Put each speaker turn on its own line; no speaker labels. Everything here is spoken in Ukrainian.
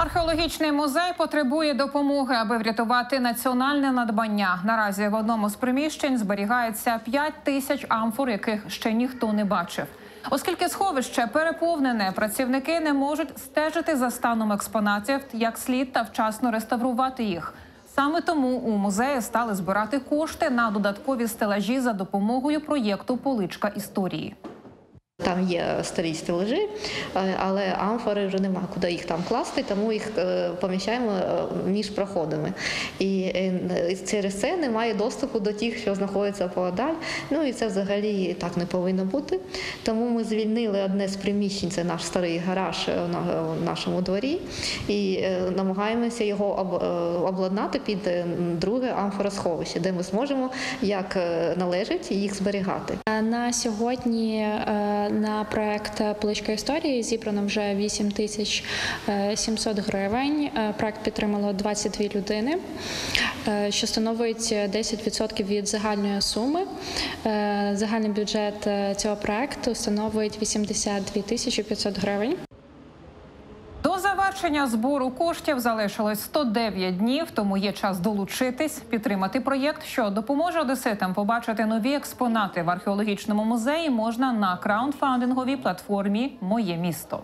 Археологічний музей потребує допомоги, аби врятувати національне надбання. Наразі в одному з приміщень зберігається 5 тисяч амфор, яких ще ніхто не бачив. Оскільки сховище переповнене, працівники не можуть стежити за станом експонатів як слід та вчасно реставрувати їх. Саме тому у музеї стали збирати кошти на додаткові стелажі за допомогою проєкту Поличка історії.
Там є старі стележі, е, але амфори вже немає куди їх там класти, тому їх е, поміщаємо е, між проходами. І через це немає доступу до тих, що знаходяться подаль. Ну і це взагалі так не повинно бути. Тому ми звільнили одне з приміщень, це наш старий гараж в нашому дворі, і намагаємося його обладнати під друге амфоросховище, де ми зможемо як належить їх зберігати.
На сьогодні на проект Поличка історії зібрано вже 8 тисяч е, 700 гривень. Е, Проект підтримало 22 людини, е, що становить 10% від загальної суми. Е, Загальний бюджет е, цього проекту становить 82 тисячі 500 гривень.
Завершення збору коштів залишилось 109 днів, тому є час долучитись, підтримати проєкт, що допоможе одеситам побачити нові експонати в археологічному музеї. Можна на краундфандинговій платформі Моє місто.